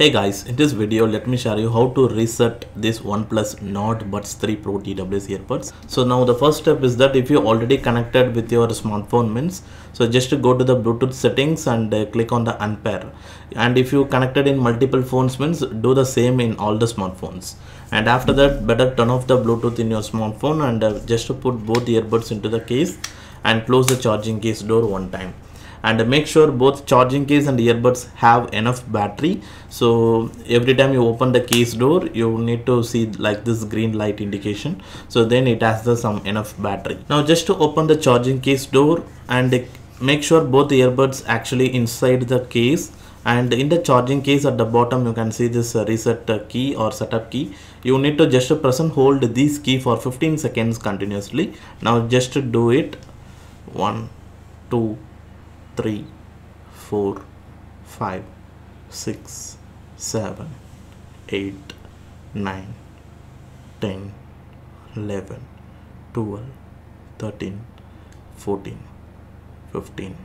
Hey guys, in this video let me show you how to reset this OnePlus Nord Buds 3 Pro TWS earbuds. So now the first step is that if you already connected with your smartphone means so just go to the Bluetooth settings and uh, click on the unpair. And if you connected in multiple phones means do the same in all the smartphones. And after that better turn off the Bluetooth in your smartphone and uh, just put both earbuds into the case and close the charging case door one time and make sure both charging case and earbuds have enough battery. So every time you open the case door you need to see like this green light indication. So then it has the some enough battery. Now just to open the charging case door and make sure both earbuds actually inside the case and in the charging case at the bottom you can see this uh, reset uh, key or setup key. You need to just press and hold this key for 15 seconds continuously. Now just do it. One two three, four, five, six, seven, eight, nine, ten, eleven, twelve, thirteen, fourteen, fifteen.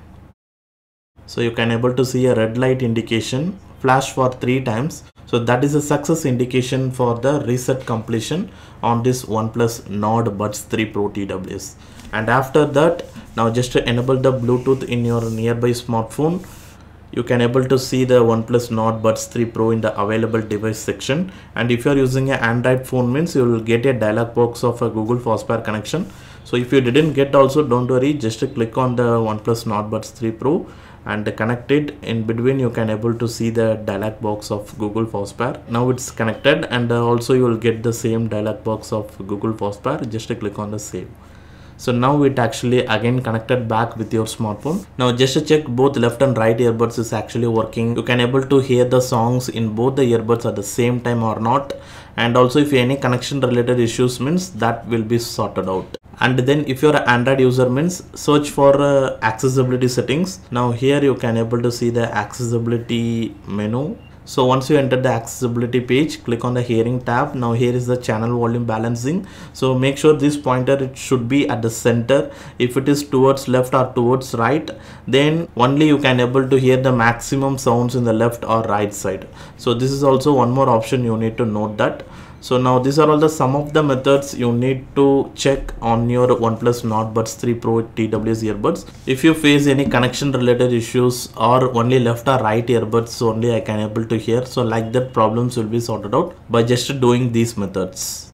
So you can able to see a red light indication flash for three times. So that is a success indication for the reset completion on this OnePlus Nord Buds 3 Pro TWS. And after that now just to enable the bluetooth in your nearby smartphone. You can able to see the OnePlus Nord Buds 3 Pro in the available device section. And if you are using an Android phone means you will get a dialog box of a Google Fastpair connection so if you didn't get also don't worry. Just click on the OnePlus Nord Buds 3 Pro and connect it in between you can able to see the dialog box of Google Fastpair now it's connected and uh, also you will get the same dialog box of Google Fastpair just click on the save so now it actually again connected back with your smartphone. Now just to check both left and right earbuds is actually working. You can able to hear the songs in both the earbuds at the same time or not. And also if any connection related issues means that will be sorted out and then if you're an android user means search for uh, accessibility settings. Now here you can able to see the accessibility menu. So once you enter the accessibility page click on the hearing tab. Now here is the channel volume balancing. So make sure this pointer it should be at the center. If it is towards left or towards right then only you can able to hear the maximum sounds in the left or right side. So this is also one more option you need to note that so now these are all the some of the methods you need to check on your OnePlus Nord Buds 3 Pro TWS earbuds. If you face any connection related issues or only left or right earbuds only I can able to hear. So like that problems will be sorted out by just doing these methods.